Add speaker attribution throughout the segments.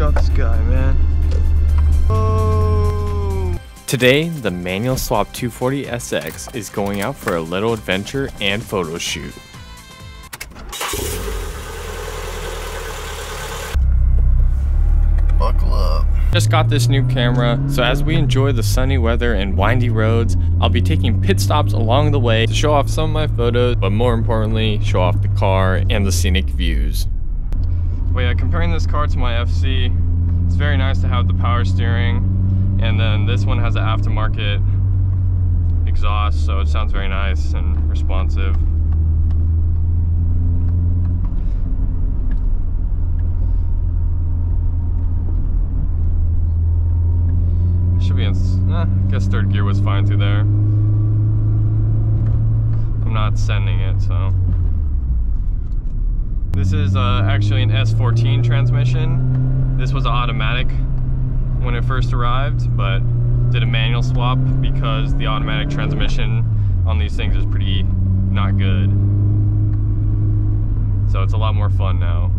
Speaker 1: check out this guy, man. Oh.
Speaker 2: Today, the Manual Swap 240 SX is going out for a little adventure and photo shoot.
Speaker 1: Buckle up.
Speaker 2: Just got this new camera, so as we enjoy the sunny weather and windy roads, I'll be taking pit stops along the way to show off some of my photos, but more importantly, show off the car and the scenic views. But yeah, comparing this car to my FC, it's very nice to have the power steering, and then this one has an aftermarket exhaust, so it sounds very nice and responsive. Should be in, eh, I guess third gear was fine through there. I'm not sending it, so. This is uh, actually an S14 transmission. This was automatic when it first arrived, but did a manual swap because the automatic transmission on these things is pretty not good. So it's a lot more fun now.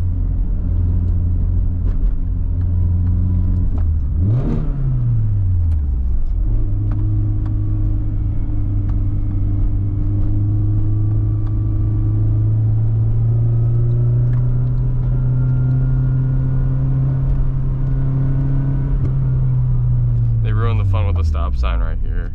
Speaker 2: They ruined the fun with the stop sign right here.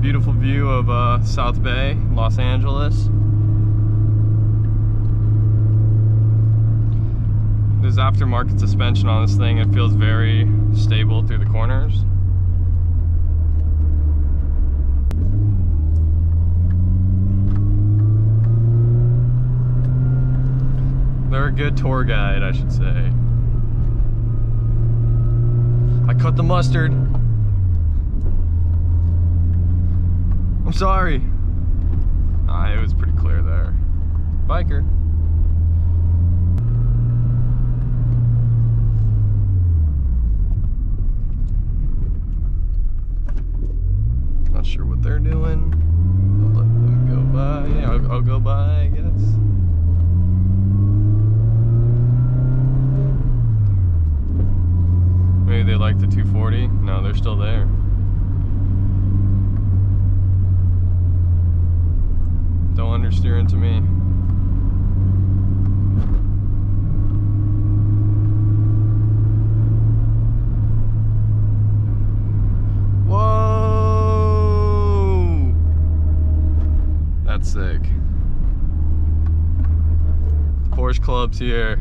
Speaker 2: Beautiful view of uh, South Bay, Los Angeles. There's aftermarket suspension on this thing. It feels very stable through the corners. They're a good tour guide, I should say. I cut the mustard. I'm sorry. Ah, it was pretty clear there. Biker. Not sure what they're doing. I'll let them go by. Yeah, I'll, I'll go by, I guess. Maybe they like the 240. No, they're still there. Understeer into me. Whoa! That's sick. The Porsche Club's here.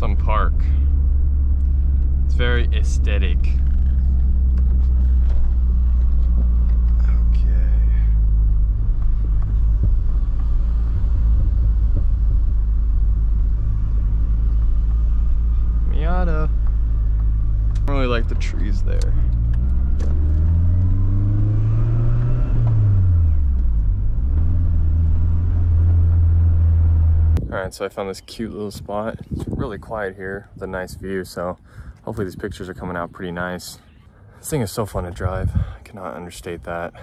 Speaker 2: some park. It's very aesthetic. Okay. Miata. I really like the trees there. Alright, so I found this cute little spot. It's really quiet here with a nice view, so hopefully these pictures are coming out pretty nice. This thing is so fun to drive. I cannot understate that.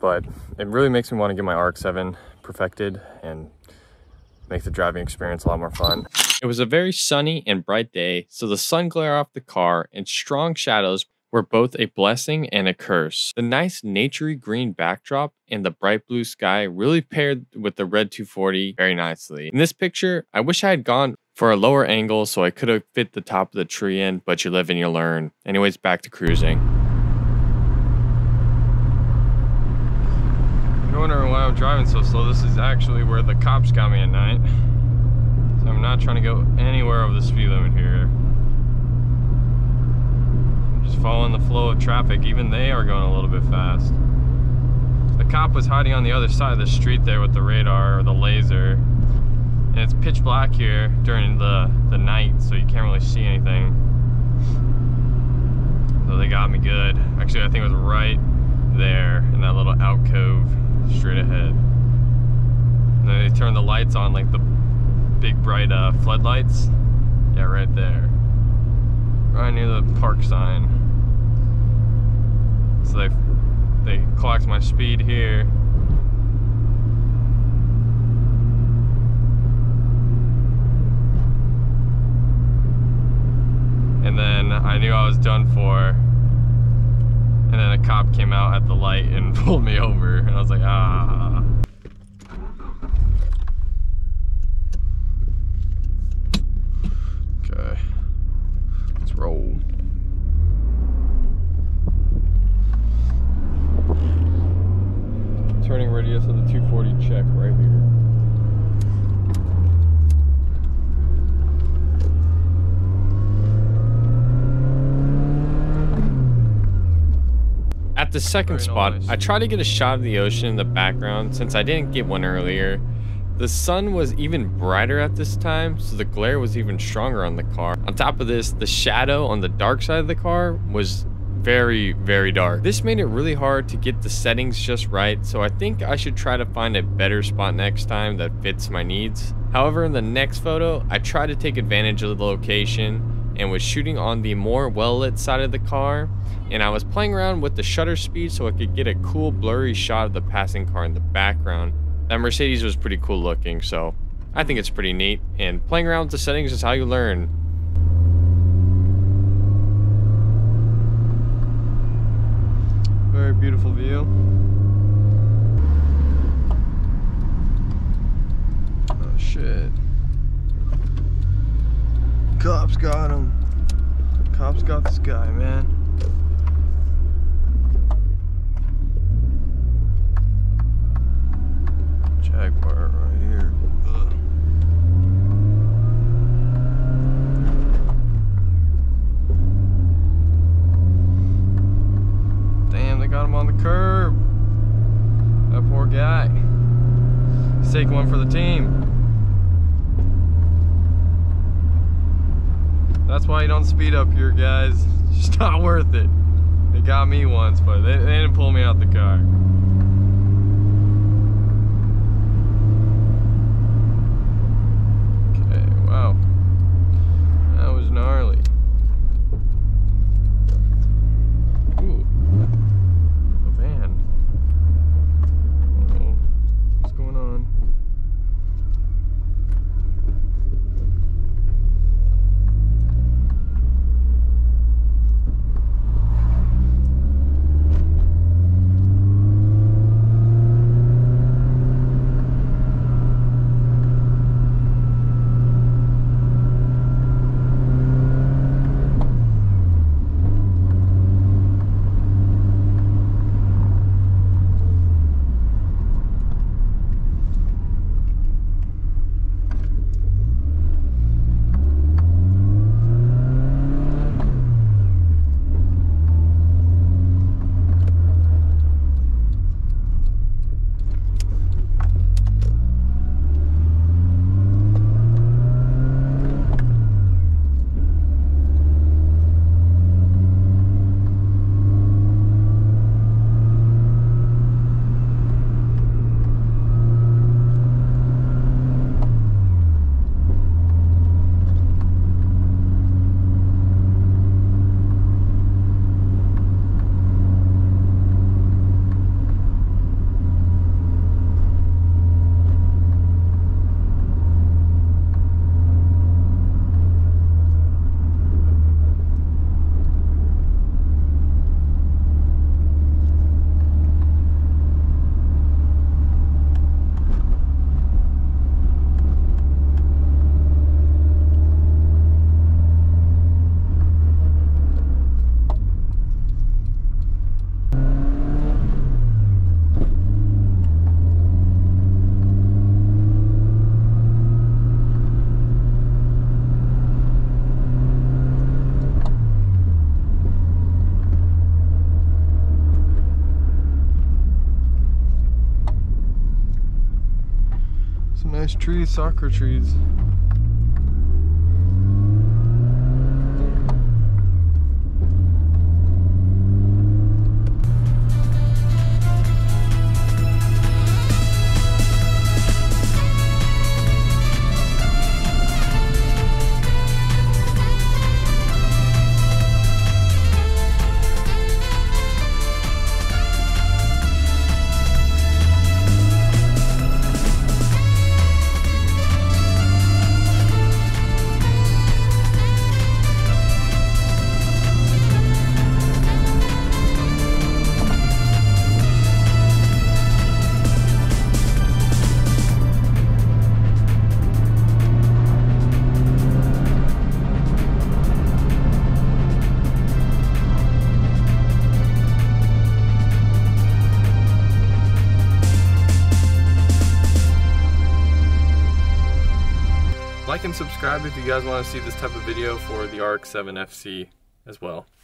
Speaker 2: But it really makes me want to get my RX-7 perfected and make the driving experience a lot more fun. It was a very sunny and bright day, so the sun glare off the car and strong shadows were both a blessing and a curse. The nice naturey green backdrop and the bright blue sky really paired with the red 240 very nicely. In this picture, I wish I had gone for a lower angle so I could have fit the top of the tree in, but you live and you learn. Anyways, back to cruising. wondering why I'm driving so slow. This is actually where the cops got me at night. So I'm not trying to go anywhere over the speed limit here. Just following the flow of traffic. Even they are going a little bit fast. The cop was hiding on the other side of the street there with the radar or the laser. And it's pitch black here during the, the night, so you can't really see anything. So they got me good. Actually, I think it was right there in that little alcove straight ahead. And then they turned the lights on, like the big bright uh, floodlights. Yeah, right there. Right near the park sign. So they they clocked my speed here. And then I knew I was done for. And then a cop came out at the light and pulled me over. And I was like, ah. Okay. Let's roll. Turning radius of the 240 check right here. At the second
Speaker 1: Very
Speaker 2: spot,
Speaker 1: nice.
Speaker 2: I tried to get a shot of the ocean in the background since I didn't get one earlier. The sun was even brighter at this time, so the glare was even stronger on the car. On top of this, the shadow on the dark side of the car was very, very dark. This made it really hard to get the settings just right, so I think I should try to find a better spot next time that fits my needs. However, in the next photo, I tried to take advantage of the location and was shooting on the more well-lit side of the car, and I was playing around with the shutter speed so I could get a cool blurry shot of the passing car in the background. That Mercedes was pretty cool looking, so I think it's pretty neat, and playing around with the settings is how you learn. Very beautiful view. Oh shit. Cops got him. Cops got this guy, man. Jaguar right here. Ugh. Damn, they got him on the curb. That poor guy. He's taking one for the team. That's why you don't speed up here, guys. It's just not worth it. They got me once, but they, they didn't pull me out the car. Okay, wow. That was gnarly. Nice trees, soccer trees. And subscribe if you guys want to see this type of video for the RX-7 FC as well.